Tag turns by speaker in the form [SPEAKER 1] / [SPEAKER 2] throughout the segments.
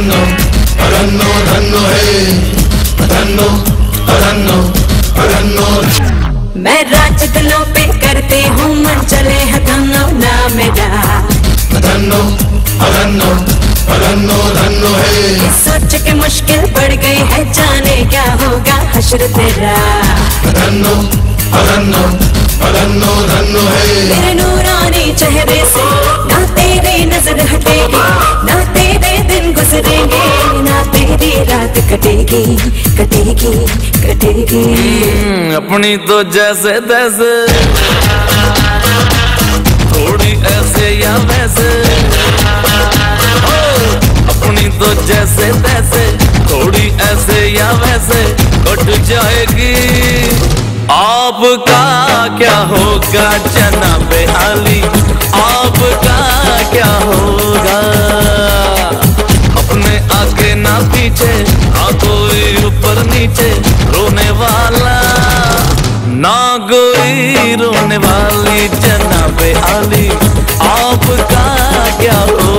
[SPEAKER 1] धन्नो धन्नो धन्नो हे। धन्नो धन्नो धन्नो। मैं राज दिलों पे करते हूँ मन चले है धन्नो ना मेरा।
[SPEAKER 2] धन्नो धन्नो धन्नो धन्नो हे।
[SPEAKER 3] सोच के मुश्किल पड़ गई है जाने क्या होगा हशर तेरा।
[SPEAKER 2] धन्नो धन्नो धन्नो धन्नो हे।
[SPEAKER 3] मेरे नूरानी चेहरे से ना तेरी नज़र हटेगी ना दिन गुजरेंगे ना तेरी रात कटेगी कटेगी कटेगी।
[SPEAKER 4] हम्म, अपनी तो जैसे तैसे। थोड़ी ऐसे या वैसे। अपनी तो जैसे तैसे। थोड़ी ऐसे या वैसे कट जाएगी। आपका क्या होगा जनाब आली नीचे रोने वाला ना कोई रोने वाली जनाबे आली आपका क्या होगा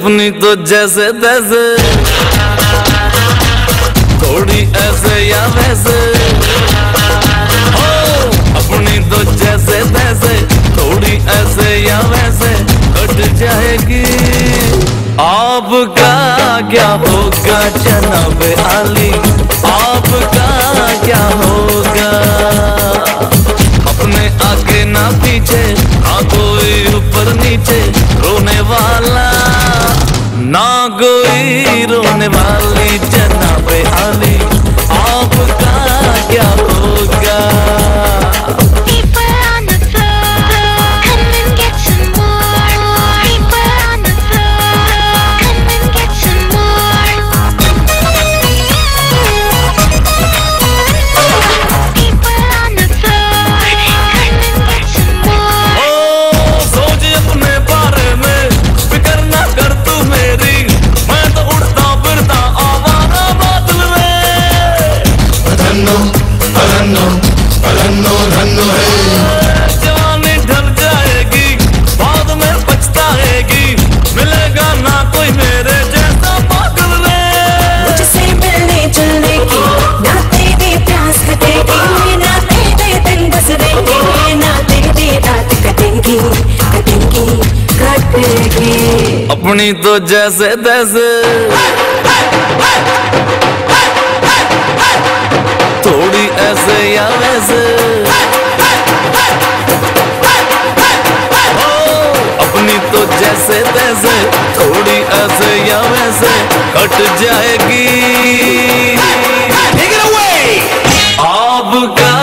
[SPEAKER 4] अपनी तो जैसे तैसे। थोड़ी ऐसे या वैसे। ओ, अपनी तो जैसे तैसे। थोड़ी ऐसे या वैसे कट जाएगी। आपका क्या होगा जनाब आली? आपका क्या होगा? अपने आगे ना पीछे ना कोई ऊपर नीचे रोने वाला ना गोई रोने वाली जनाबे आली।
[SPEAKER 2] धनो धनो धनो है।
[SPEAKER 4] जवानी ढल जाएगी बाद में पछताएगी। मिलेगा ना कोई मेरे जैसा पागल
[SPEAKER 3] मुझसे मिलने जुलने की ना तेरी प्यास कटेगी। ना तेरे दिन गुजरेंगे ना तेरी रात कटेगी कटेगी कटेगी।
[SPEAKER 4] अपनी तो जैसे तैसे थोड़ी अपनी तो जैसे तैसे थोड़ी ऐसे या वैसे कट जाएगी। आपका